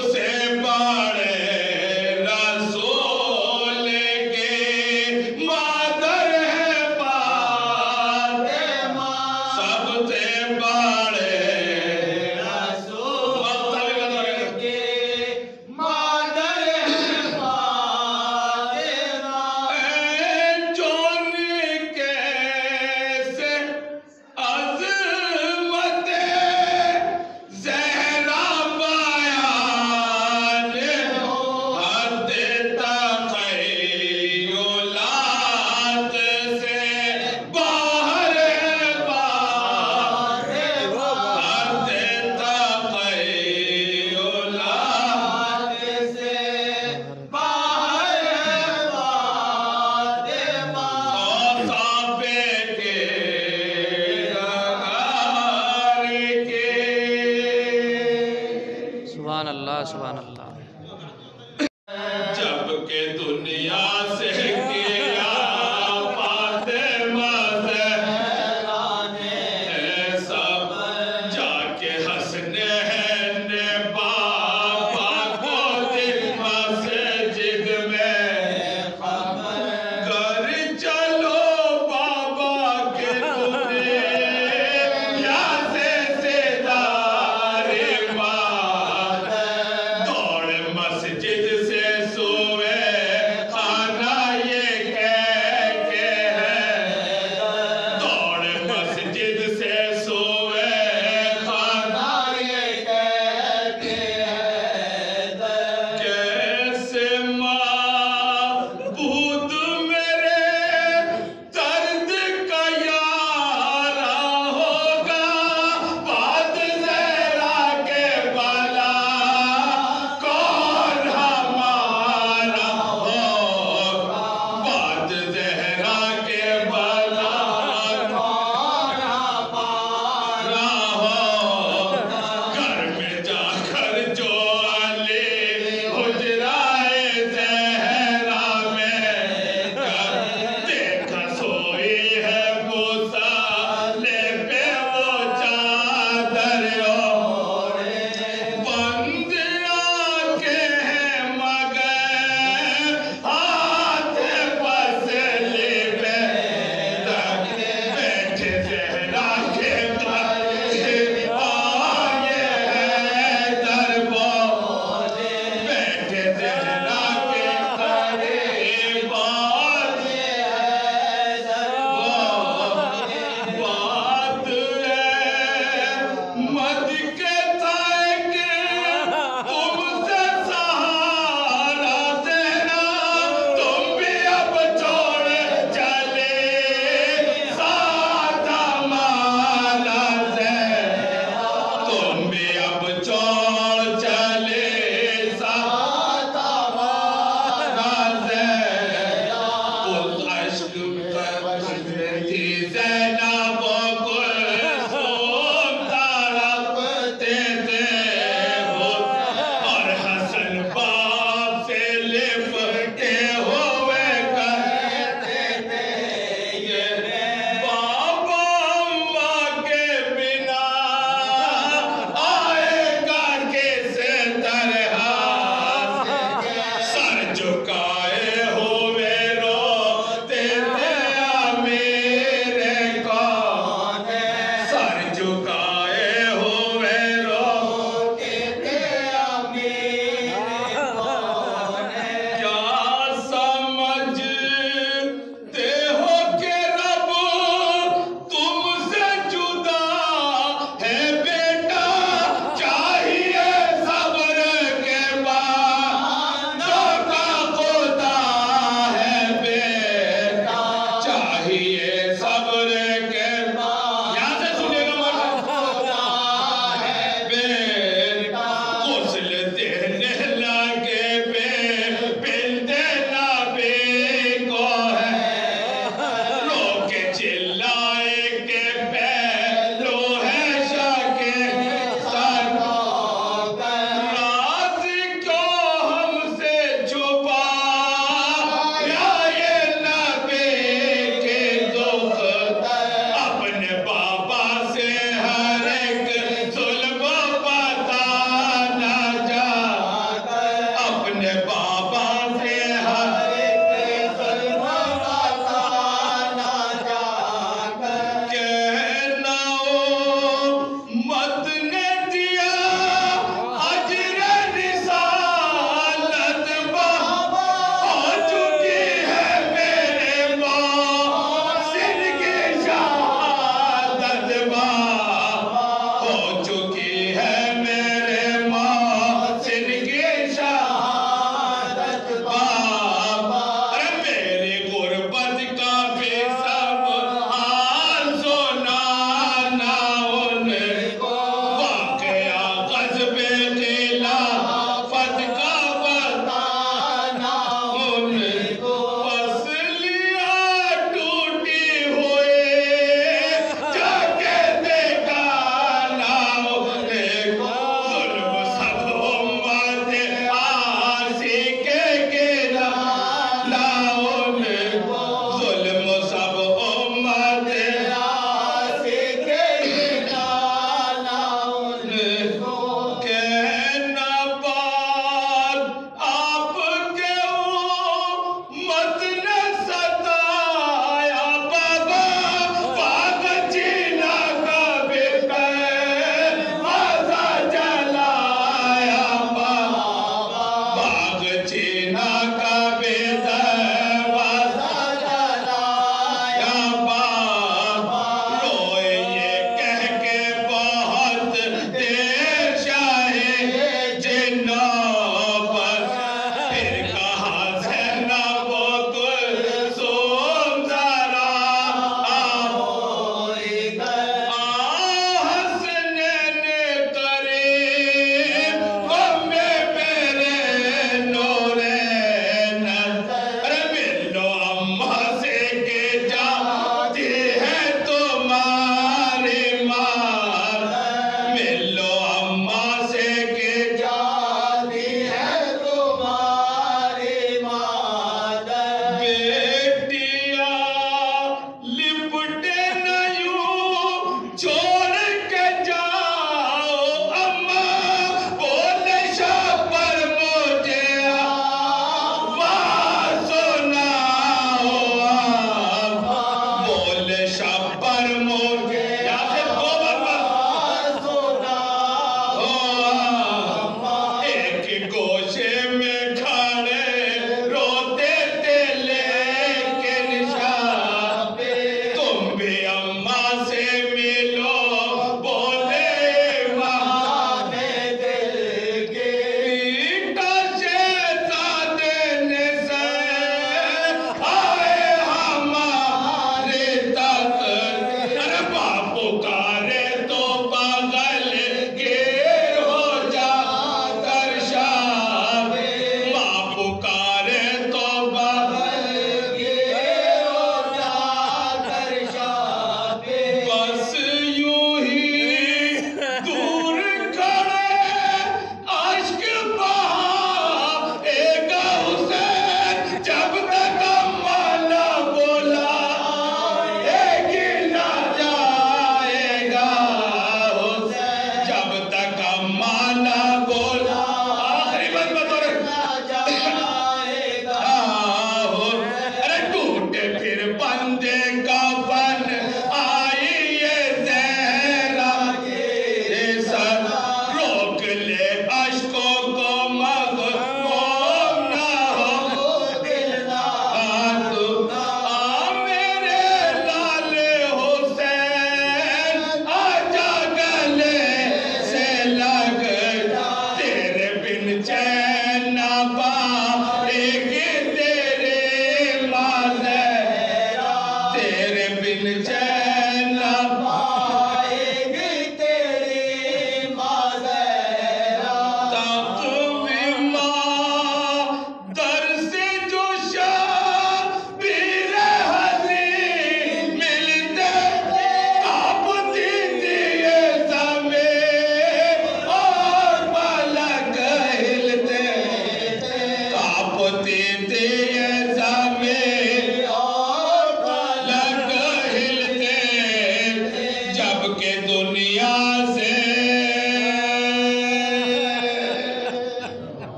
good for